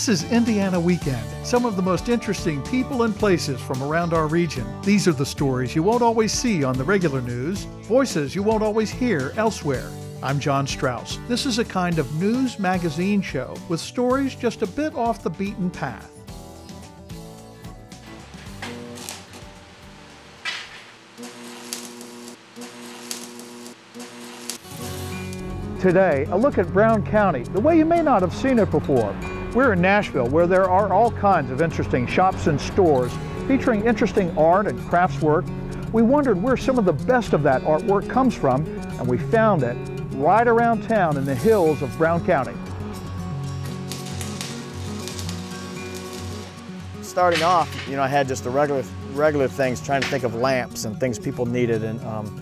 This is Indiana Weekend. Some of the most interesting people and places from around our region. These are the stories you won't always see on the regular news, voices you won't always hear elsewhere. I'm John Strauss. This is a kind of news magazine show with stories just a bit off the beaten path. Today, a look at Brown County, the way you may not have seen it before. We're in Nashville, where there are all kinds of interesting shops and stores featuring interesting art and crafts work. We wondered where some of the best of that artwork comes from, and we found it right around town in the hills of Brown County. Starting off, you know, I had just the regular, regular things, trying to think of lamps and things people needed and um,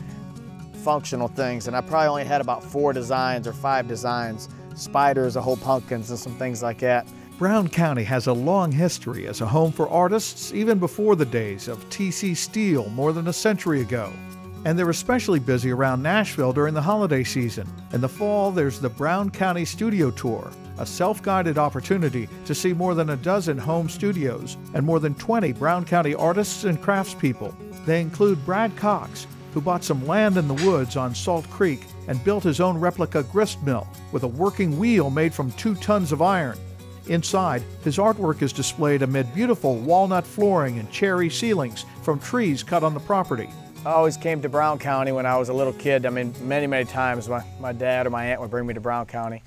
functional things. And I probably only had about four designs or five designs spiders, a whole pumpkins, and some things like that. Brown County has a long history as a home for artists even before the days of T.C. Steele more than a century ago. And they're especially busy around Nashville during the holiday season. In the fall, there's the Brown County Studio Tour, a self guided opportunity to see more than a dozen home studios and more than 20 Brown County artists and craftspeople. They include Brad Cox, who bought some land in the woods on Salt Creek and built his own replica grist mill with a working wheel made from two tons of iron. Inside, his artwork is displayed amid beautiful walnut flooring and cherry ceilings from trees cut on the property. I always came to Brown County when I was a little kid. I mean, many, many times my, my dad or my aunt would bring me to Brown County.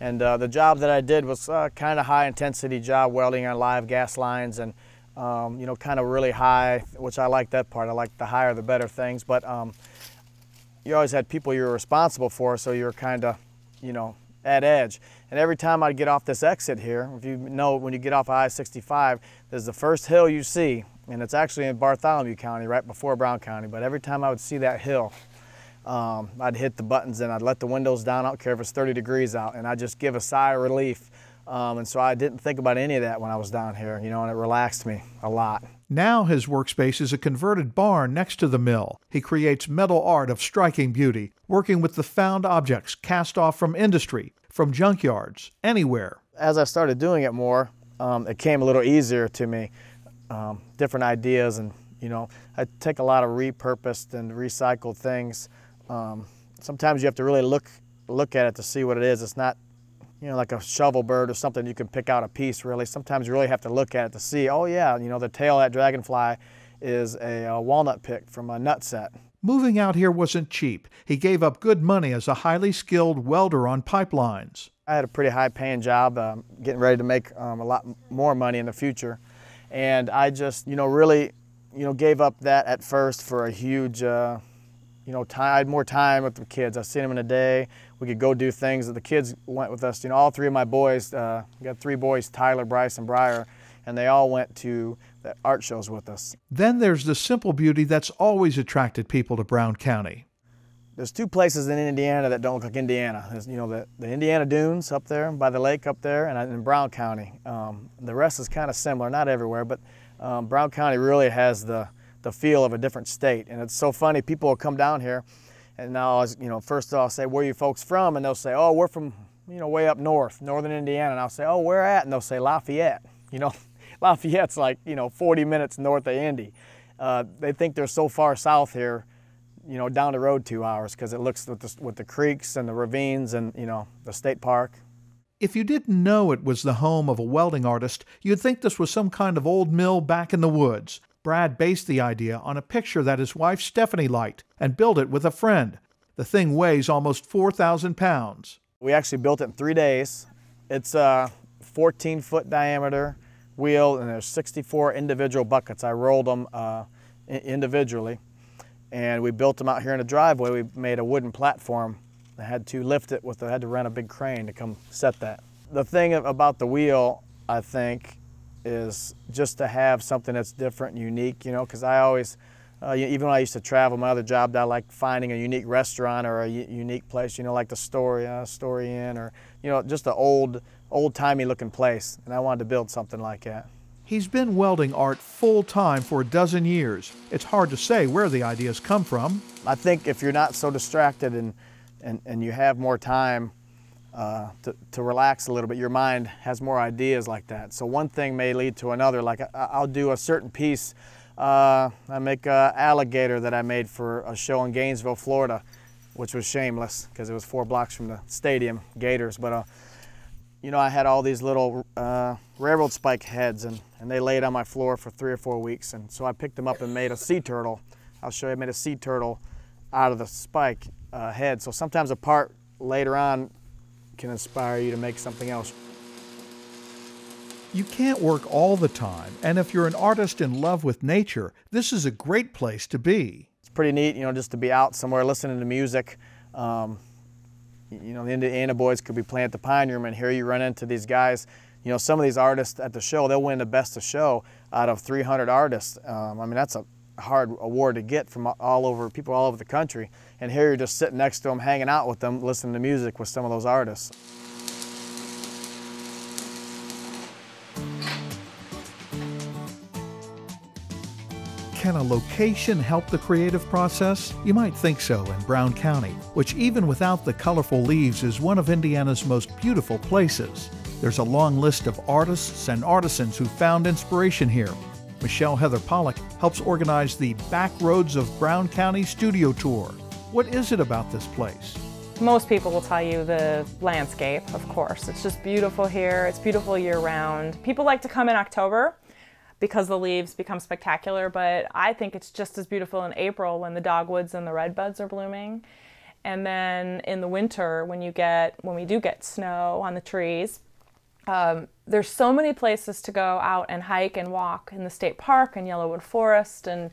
And uh, the job that I did was uh, kind of high intensity job, welding on live gas lines and um, you know, kind of really high, which I like that part. I like the higher the better things, but um, you always had people you were responsible for, so you were kind of, you know, at edge. And every time I'd get off this exit here, if you know when you get off I-65, there's the first hill you see, and it's actually in Bartholomew County, right before Brown County. But every time I would see that hill, um, I'd hit the buttons and I'd let the windows down. I don't care if it's 30 degrees out, and I'd just give a sigh of relief um, and so I didn't think about any of that when I was down here, you know, and it relaxed me a lot. Now his workspace is a converted barn next to the mill. He creates metal art of striking beauty, working with the found objects cast off from industry, from junkyards, anywhere. As I started doing it more, um, it came a little easier to me. Um, different ideas, and you know, I take a lot of repurposed and recycled things. Um, sometimes you have to really look look at it to see what it is. It's not you know, like a shovel bird or something, you can pick out a piece really. Sometimes you really have to look at it to see, oh yeah, you know, the tail of that dragonfly is a, a walnut pick from a nut set. Moving out here wasn't cheap. He gave up good money as a highly skilled welder on pipelines. I had a pretty high paying job, um, getting ready to make um, a lot more money in the future. And I just, you know, really, you know, gave up that at first for a huge, uh, you know, time, I had more time with the kids. I seen them in a day. We could go do things. The kids went with us. You know, all three of my boys, uh, got three boys, Tyler, Bryce, and Briar, and they all went to the art shows with us. Then there's the simple beauty that's always attracted people to Brown County. There's two places in Indiana that don't look like Indiana. There's, you know, the, the Indiana Dunes up there by the lake up there and in Brown County. Um, the rest is kind of similar, not everywhere, but um, Brown County really has the, the feel of a different state. And it's so funny, people will come down here and now, you know, first I'll say, where are you folks from? And they'll say, oh, we're from, you know, way up north, northern Indiana. And I'll say, oh, where at? And they'll say Lafayette. You know, Lafayette's like, you know, 40 minutes north of Indy. Uh, they think they're so far south here, you know, down the road two hours because it looks with the, with the creeks and the ravines and, you know, the state park. If you didn't know it was the home of a welding artist, you'd think this was some kind of old mill back in the woods. Brad based the idea on a picture that his wife Stephanie liked and built it with a friend. The thing weighs almost 4,000 pounds. We actually built it in three days. It's a 14 foot diameter wheel and there's 64 individual buckets. I rolled them uh, individually and we built them out here in the driveway. We made a wooden platform. I had to lift it with, I had to rent a big crane to come set that. The thing about the wheel, I think, is just to have something that's different and unique, you know, because I always, uh, even when I used to travel, my other job, I like finding a unique restaurant or a unique place, you know, like the Story, uh, Story Inn or, you know, just an old, old-timey looking place. And I wanted to build something like that. He's been welding art full time for a dozen years. It's hard to say where the ideas come from. I think if you're not so distracted and, and, and you have more time, uh, to, to relax a little bit. Your mind has more ideas like that. So one thing may lead to another. Like I, will do a certain piece. Uh, I make an alligator that I made for a show in Gainesville, Florida, which was shameless because it was four blocks from the stadium, Gators. But uh, you know, I had all these little uh, railroad spike heads, and, and they laid on my floor for three or four weeks. And so I picked them up and made a sea turtle. I'll show you. I made a sea turtle out of the spike uh, head. So sometimes a part later on can inspire you to make something else. You can't work all the time, and if you're an artist in love with nature, this is a great place to be. It's pretty neat, you know, just to be out somewhere listening to music. Um, you know, the Indiana boys could be playing at the Pine Room, and here you run into these guys. You know, some of these artists at the show, they'll win the best of show out of 300 artists. Um, I mean, that's a hard award to get from all over people all over the country. And here you're just sitting next to them, hanging out with them, listening to music with some of those artists. Can a location help the creative process? You might think so in Brown County, which even without the colorful leaves is one of Indiana's most beautiful places. There's a long list of artists and artisans who found inspiration here, Michelle Heather Pollock helps organize the Back Roads of Brown County studio tour. What is it about this place? Most people will tell you the landscape, of course. It's just beautiful here. It's beautiful year round. People like to come in October because the leaves become spectacular, but I think it's just as beautiful in April when the dogwoods and the redbuds are blooming. And then in the winter when you get when we do get snow on the trees, um, there's so many places to go out and hike and walk in the state park and Yellowwood Forest, and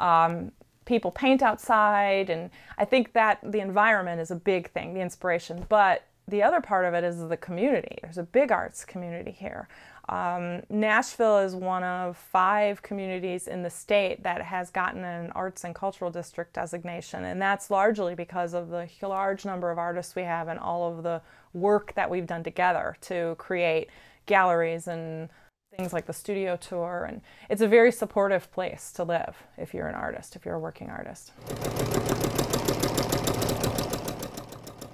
um, people paint outside. And I think that the environment is a big thing, the inspiration. But the other part of it is the community. There's a big arts community here. Um, Nashville is one of five communities in the state that has gotten an arts and cultural district designation, and that's largely because of the large number of artists we have and all of the work that we've done together to create galleries and things like the studio tour. And it's a very supportive place to live if you're an artist, if you're a working artist.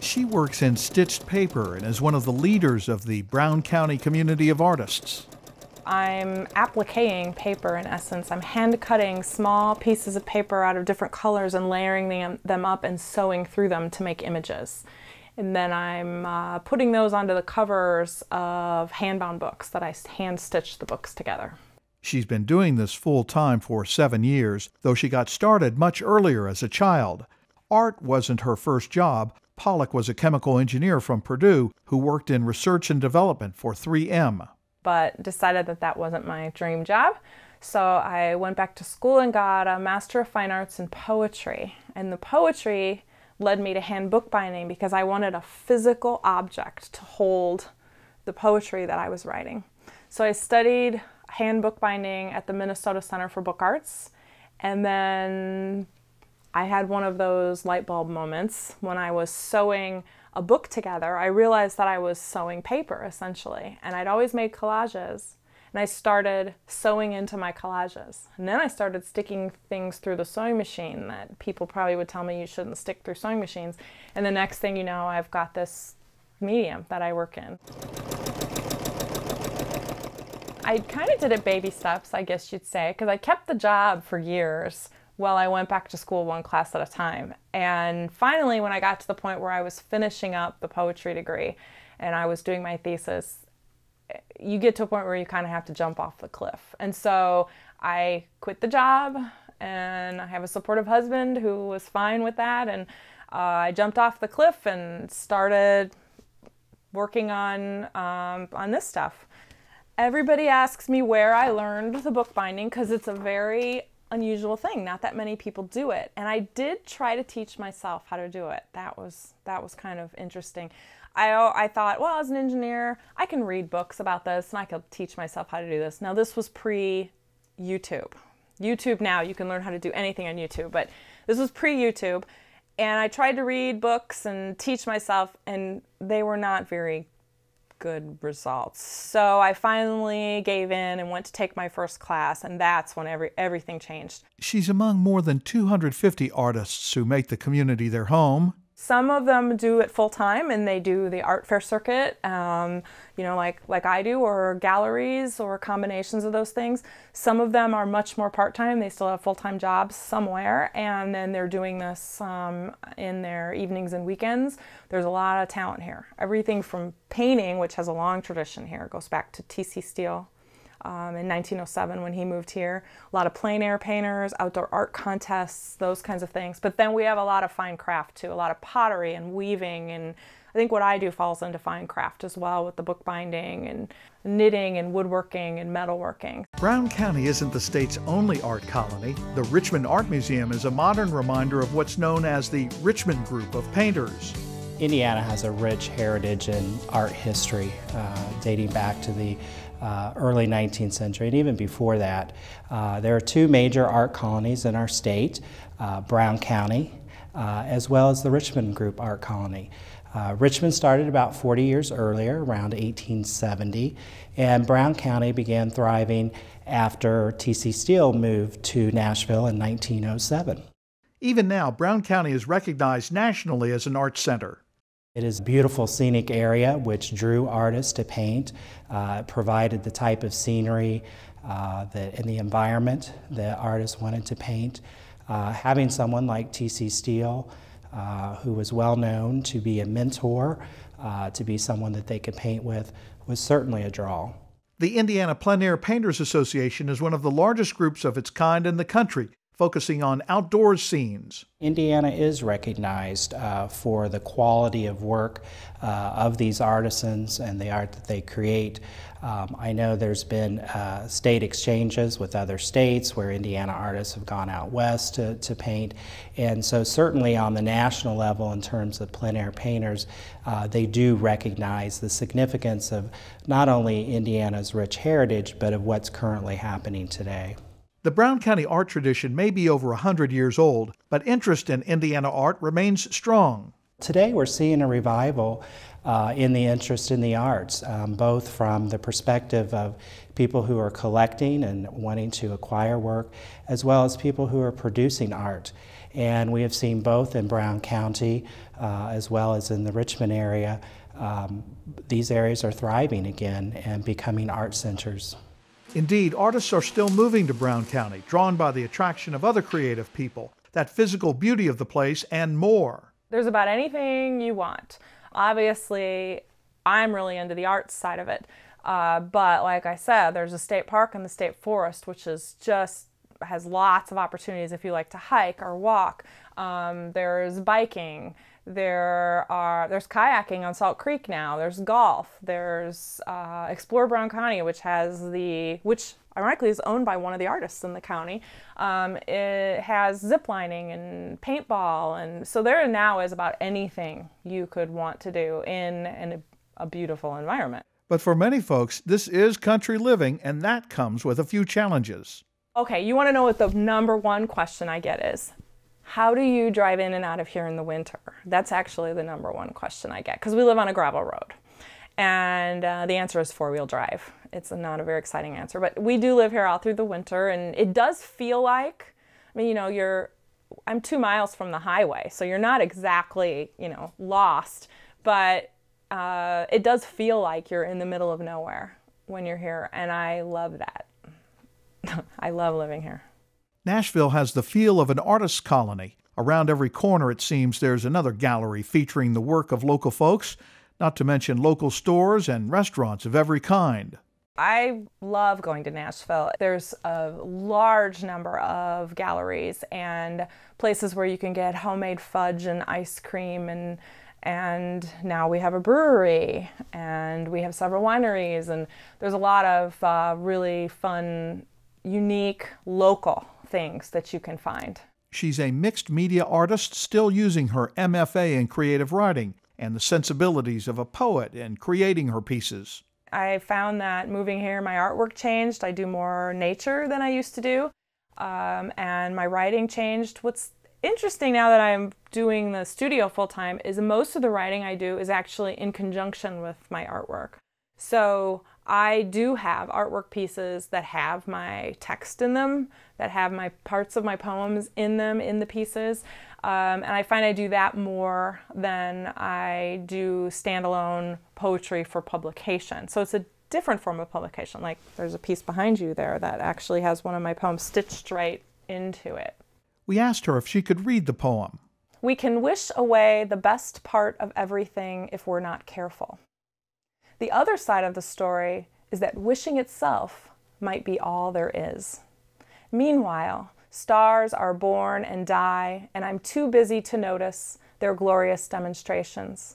She works in stitched paper and is one of the leaders of the Brown County Community of Artists. I'm appliquing paper in essence. I'm hand cutting small pieces of paper out of different colors and layering them, them up and sewing through them to make images. And then I'm uh, putting those onto the covers of handbound books that I hand stitch the books together. She's been doing this full time for seven years, though she got started much earlier as a child. Art wasn't her first job. Pollock was a chemical engineer from Purdue who worked in research and development for 3M. But decided that that wasn't my dream job. So I went back to school and got a Master of Fine Arts in Poetry. And the poetry led me to hand bookbinding because I wanted a physical object to hold the poetry that I was writing. So I studied hand bookbinding at the Minnesota Center for Book Arts, and then I had one of those light bulb moments when I was sewing a book together. I realized that I was sewing paper essentially, and I'd always made collages and I started sewing into my collages. And then I started sticking things through the sewing machine that people probably would tell me you shouldn't stick through sewing machines. And the next thing you know, I've got this medium that I work in. I kind of did it baby steps, I guess you'd say, because I kept the job for years while I went back to school one class at a time. And finally, when I got to the point where I was finishing up the poetry degree and I was doing my thesis, you get to a point where you kind of have to jump off the cliff. And so I quit the job and I have a supportive husband who was fine with that. And uh, I jumped off the cliff and started working on, um, on this stuff. Everybody asks me where I learned the bookbinding because it's a very unusual thing. Not that many people do it. And I did try to teach myself how to do it. That was that was kind of interesting. I, I thought, well, as an engineer, I can read books about this and I could teach myself how to do this. Now, this was pre YouTube. YouTube now, you can learn how to do anything on YouTube, but this was pre YouTube. And I tried to read books and teach myself, and they were not very good results. So I finally gave in and went to take my first class, and that's when every, everything changed. She's among more than 250 artists who make the community their home Some of them do it full time and they do the art fair circuit, um, you know, like, like I do, or galleries or combinations of those things. Some of them are much more part time, they still have full time jobs somewhere, and then they're doing this um, in their evenings and weekends. There's a lot of talent here. Everything from painting, which has a long tradition here, goes back to T.C. Steele um, in 1907 when he moved here. A lot of plein air painters, outdoor art contests, those kinds of things. But then we have a lot of fine craft too, a lot of pottery and weaving and I think what I do falls into fine craft as well with the bookbinding and knitting and woodworking and metalworking. Brown County isn't the state's only art colony. The Richmond Art Museum is a modern reminder of what's known as the Richmond Group of Painters. Indiana has a rich heritage in art history uh, dating back to the uh, early 19th century and even before that. Uh, there are two major art colonies in our state, uh, Brown County uh, as well as the Richmond Group Art Colony. Uh, Richmond started about 40 years earlier, around 1870, and Brown County began thriving after T.C. Steele moved to Nashville in 1907. Even now, Brown County is recognized nationally as an art center. It is a beautiful scenic area which drew artists to paint, uh, provided the type of scenery uh, that, and the environment that artists wanted to paint. Uh, having someone like T.C. Steele, uh, who was well known to be a mentor, uh, to be someone that they could paint with, was certainly a draw. The Indiana Plein Air Painters Association is one of the largest groups of its kind in the country focusing on outdoor scenes. Indiana is recognized uh, for the quality of work uh, of these artisans and the art that they create. Um, I know there's been uh, state exchanges with other states where Indiana artists have gone out west to, to paint. And so, certainly on the national level, in terms of plein air painters, uh, they do recognize the significance of not only Indiana's rich heritage, but of what's currently happening today. The Brown County art tradition may be over 100 years old, but interest in Indiana art remains strong. Today we're seeing a revival uh, in the interest in the arts, um, both from the perspective of people who are collecting and wanting to acquire work, as well as people who are producing art. And we have seen both in Brown County uh, as well as in the Richmond area, um, these areas are thriving again and becoming art centers. Indeed, artists are still moving to Brown County, drawn by the attraction of other creative people, that physical beauty of the place, and more. There's about anything you want. Obviously, I'm really into the arts side of it. Uh, but like I said, there's a state park and the state forest, which is just has lots of opportunities if you like to hike or walk. Um, there's biking. There are there's kayaking on Salt Creek now. There's golf. There's uh, Explore Brown County, which has the which ironically is owned by one of the artists in the county. Um, it has ziplining and paintball, and so there now is about anything you could want to do in, in a, a beautiful environment. But for many folks, this is country living, and that comes with a few challenges. Okay, you want to know what the number one question I get is how do you drive in and out of here in the winter? That's actually the number one question I get because we live on a gravel road. And uh, the answer is four wheel drive. It's not a very exciting answer, but we do live here all through the winter, and it does feel like, I mean, you know, you're, I'm two miles from the highway, so you're not exactly, you know, lost, but uh, it does feel like you're in the middle of nowhere when you're here, and I love that. I love living here. Nashville has the feel of an artist's colony. Around every corner, it seems, there's another gallery featuring the work of local folks, not to mention local stores and restaurants of every kind. I love going to Nashville. There's a large number of galleries and places where you can get homemade fudge and ice cream and and now we have a brewery and we have several wineries and there's a lot of uh, really fun unique local things that you can find. She's a mixed media artist still using her MFA in creative writing and the sensibilities of a poet in creating her pieces. I found that moving here, my artwork changed. I do more nature than I used to do, um, and my writing changed. What's interesting now that I'm doing the studio full time is most of the writing I do is actually in conjunction with my artwork. So I do have artwork pieces that have my text in them, that have my parts of my poems in them in the pieces. Um, and I find I do that more than I do standalone poetry for publication. So it's a different form of publication. Like there's a piece behind you there that actually has one of my poems stitched right into it. We asked her if she could read the poem. We can wish away the best part of everything if we're not careful. The other side of the story is that wishing itself might be all there is. Meanwhile, stars are born and die, and I'm too busy to notice their glorious demonstrations.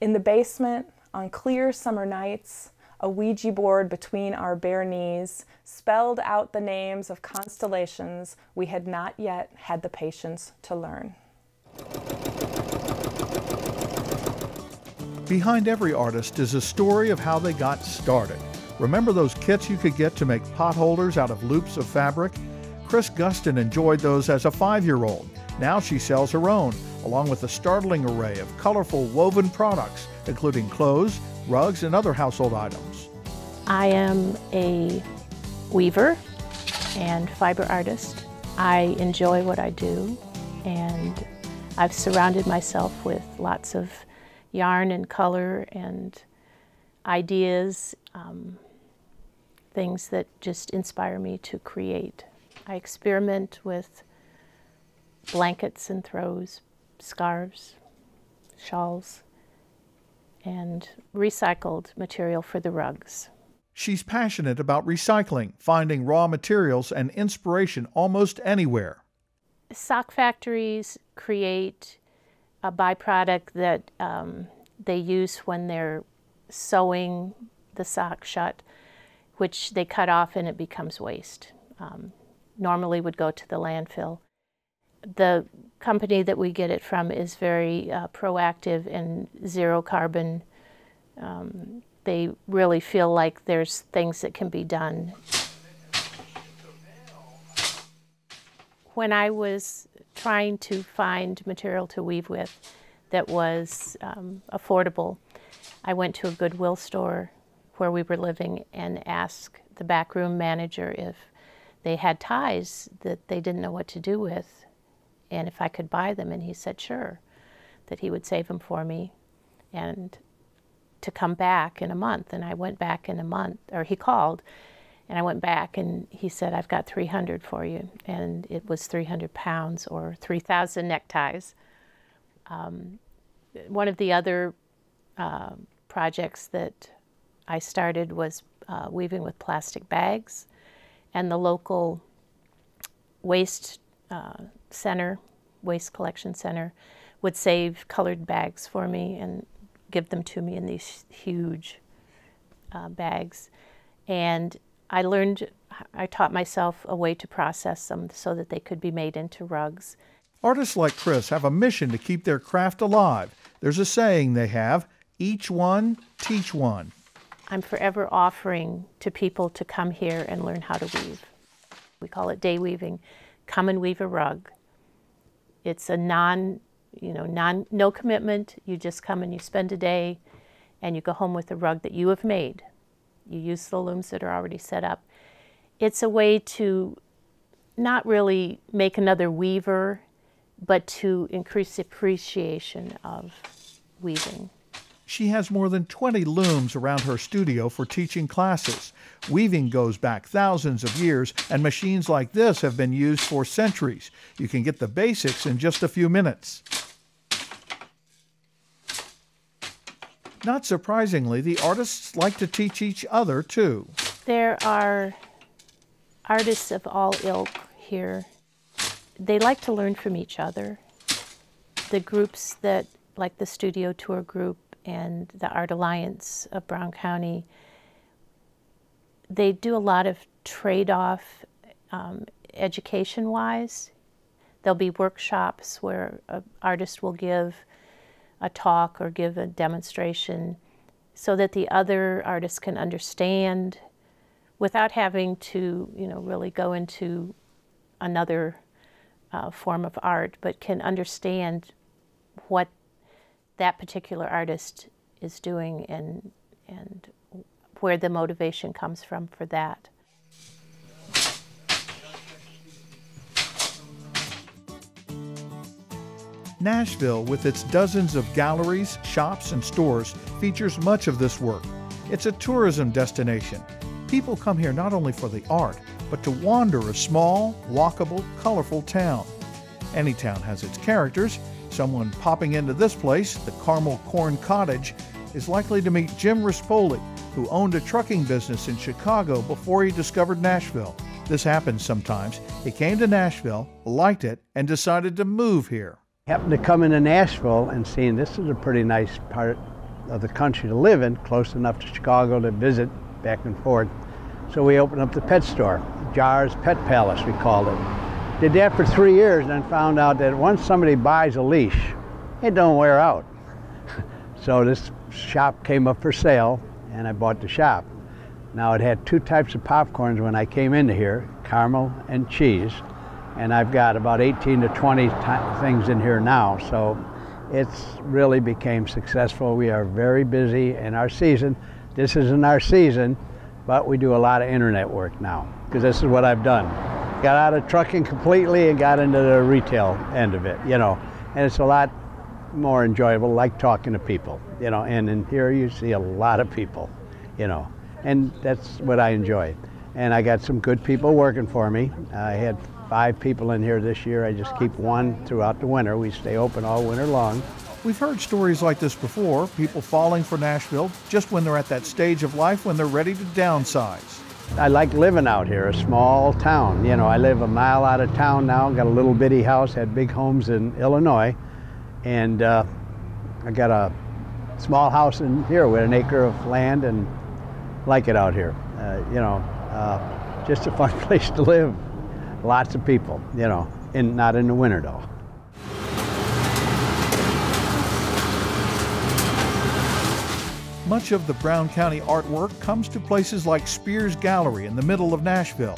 In the basement, on clear summer nights, a Ouija board between our bare knees spelled out the names of constellations we had not yet had the patience to learn. Behind every artist is a story of how they got started. Remember those kits you could get to make pot holders out of loops of fabric? Chris Gustin enjoyed those as a five year old. Now she sells her own, along with a startling array of colorful woven products, including clothes, rugs, and other household items. I am a weaver and fiber artist. I enjoy what I do, and I've surrounded myself with lots of yarn and color and ideas, um, things that just inspire me to create. I experiment with blankets and throws, scarves, shawls, and recycled material for the rugs. She's passionate about recycling, finding raw materials and inspiration almost anywhere. Sock factories create a byproduct that um, they use when they're sewing the sock shut, which they cut off and it becomes waste. Um, normally would go to the landfill. The company that we get it from is very uh, proactive and zero carbon. Um, they really feel like there's things that can be done. When I was trying to find material to weave with that was um, affordable. I went to a Goodwill store where we were living and asked the backroom manager if they had ties that they didn't know what to do with and if I could buy them. And he said, sure, that he would save them for me and to come back in a month. And I went back in a month, or he called and I went back and he said, I've got 300 for you. And it was 300 pounds or 3,000 neckties. Um, one of the other uh, projects that I started was uh, weaving with plastic bags. And the local waste uh, center, waste collection center, would save colored bags for me and give them to me in these huge uh, bags. And I learned, I taught myself a way to process them so that they could be made into rugs. Artists like Chris have a mission to keep their craft alive. There's a saying they have each one, teach one. I'm forever offering to people to come here and learn how to weave. We call it day weaving. Come and weave a rug. It's a non, you know, non, no commitment. You just come and you spend a day and you go home with a rug that you have made you use the looms that are already set up. It's a way to not really make another weaver, but to increase appreciation of weaving. She has more than 20 looms around her studio for teaching classes. Weaving goes back thousands of years, and machines like this have been used for centuries. You can get the basics in just a few minutes. Not surprisingly, the artists like to teach each other too. There are artists of all ilk here. They like to learn from each other. The groups that, like the Studio Tour group and the Art Alliance of Brown County, they do a lot of trade off um, education wise. There'll be workshops where an artist will give a talk or give a demonstration so that the other artists can understand without having to, you know, really go into another uh, form of art, but can understand what that particular artist is doing and and where the motivation comes from for that. Nashville, with its dozens of galleries, shops, and stores, features much of this work. It's a tourism destination. People come here not only for the art, but to wander a small, walkable, colorful town. Any town has its characters. Someone popping into this place, the Carmel Corn Cottage, is likely to meet Jim Rispoli, who owned a trucking business in Chicago before he discovered Nashville. This happens sometimes. He came to Nashville, liked it, and decided to move here. Happened to come into Nashville and seeing this is a pretty nice part of the country to live in, close enough to Chicago to visit back and forth. So we opened up the pet store, Jars Pet Palace, we called it. Did that for three years and then found out that once somebody buys a leash, it don't wear out. so this shop came up for sale and I bought the shop. Now it had two types of popcorns when I came into here, caramel and cheese. And I've got about 18 to 20 things in here now. So it's really became successful. We are very busy in our season. This isn't our season, but we do a lot of internet work now because this is what I've done. Got out of trucking completely and got into the retail end of it, you know. And it's a lot more enjoyable, like talking to people, you know. And in here you see a lot of people, you know, and that's what I enjoy. And I got some good people working for me. I had five people in here this year. I just keep one throughout the winter. We stay open all winter long. We've heard stories like this before people falling for Nashville just when they're at that stage of life when they're ready to downsize. I like living out here, a small town. You know, I live a mile out of town now, got a little bitty house, had big homes in Illinois, and uh, I got a small house in here with an acre of land and like it out here. Uh, you know, uh, just a fun place to live. Lots of people, you know, in, not in the winter though. Much of the Brown County artwork comes to places like Spears Gallery in the middle of Nashville.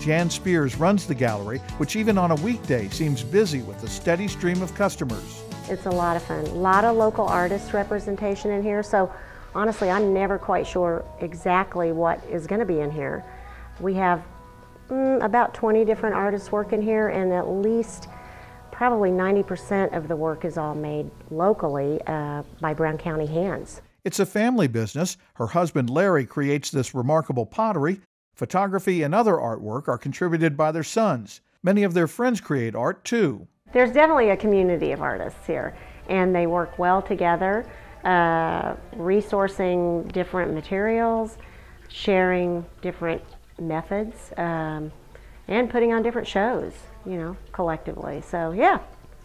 Jan Spears runs the gallery, which even on a weekday seems busy with a steady stream of customers. It's a lot of fun. A lot of local artist representation in here, so honestly, I'm never quite sure exactly what is going to be in here. We have mm, about 20 different artists working here, and at least probably 90% of the work is all made locally uh, by Brown County hands. It's a family business. Her husband Larry creates this remarkable pottery. Photography and other artwork are contributed by their sons. Many of their friends create art too. There's definitely a community of artists here, and they work well together, uh, resourcing different materials, sharing different methods, um, and putting on different shows, you know, collectively. So, yeah,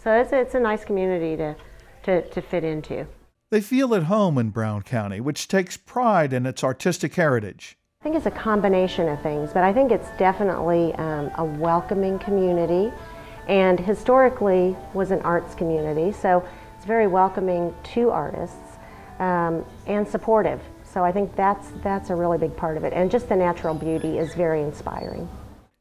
so it's, it's a nice community to, to, to fit into. They feel at home in Brown County, which takes pride in its artistic heritage. I think it's a combination of things, but I think it's definitely um, a welcoming community and historically was an arts community, so it's very welcoming to artists um, and supportive. So I think that's, that's a really big part of it. And just the natural beauty is very inspiring.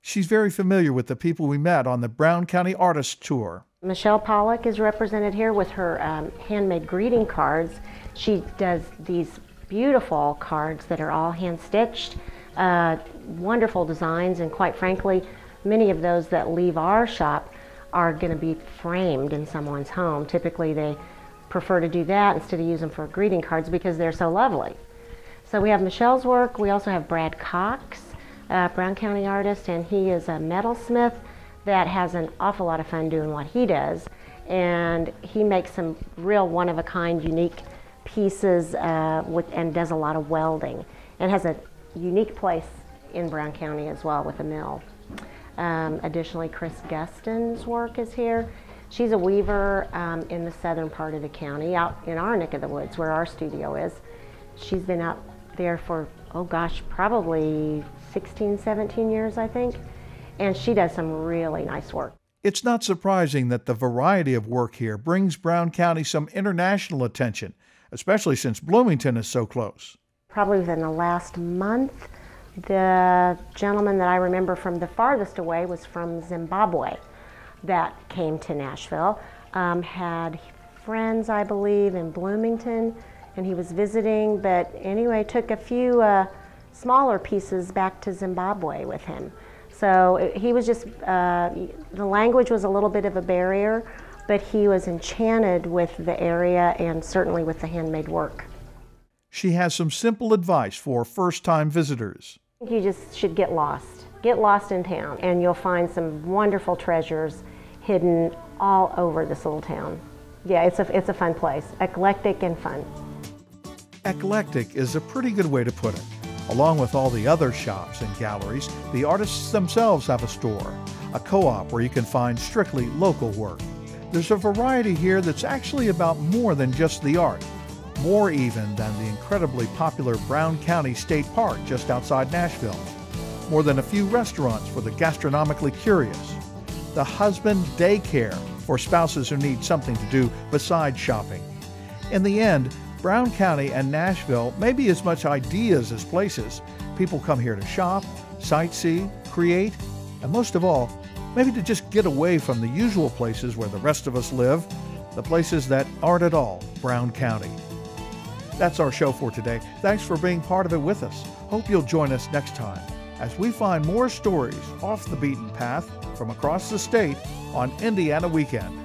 She's very familiar with the people we met on the Brown County Artist Tour. Michelle Pollock is represented here with her um, handmade greeting cards. She does these beautiful cards that are all hand stitched, uh, wonderful designs, and quite frankly, many of those that leave our shop are going to be framed in someone's home. Typically, they prefer to do that instead of use them for greeting cards because they're so lovely. So we have Michelle's work. We also have Brad Cox, a Brown County artist, and he is a metalsmith that has an awful lot of fun doing what he does. And he makes some real one of a kind, unique pieces uh, with, and does a lot of welding and has a unique place in Brown County as well with a mill. Um, additionally, Chris Guston's work is here. She's a weaver um, in the southern part of the county, out in our neck of the woods where our studio is. She's been out there for, oh gosh, probably 16, 17 years, I think and she does some really nice work. It's not surprising that the variety of work here brings Brown County some international attention, especially since Bloomington is so close. Probably within the last month, the gentleman that I remember from the farthest away was from Zimbabwe that came to Nashville. Um, had friends, I believe, in Bloomington, and he was visiting, but anyway, took a few uh, smaller pieces back to Zimbabwe with him. So it, he was just, uh, the language was a little bit of a barrier, but he was enchanted with the area and certainly with the handmade work. She has some simple advice for first time visitors. You just should get lost. Get lost in town, and you'll find some wonderful treasures hidden all over this little town. Yeah, it's a, it's a fun place, eclectic and fun. Eclectic is a pretty good way to put it. Along with all the other shops and galleries, the artists themselves have a store, a co op where you can find strictly local work. There's a variety here that's actually about more than just the art, more even than the incredibly popular Brown County State Park just outside Nashville, more than a few restaurants for the gastronomically curious, the husband daycare for spouses who need something to do besides shopping. In the end, Brown County and Nashville may be as much ideas as places. People come here to shop, sightsee, create, and most of all, maybe to just get away from the usual places where the rest of us live, the places that aren't at all Brown County. That's our show for today. Thanks for being part of it with us. Hope you'll join us next time as we find more stories off the beaten path from across the state on Indiana Weekend.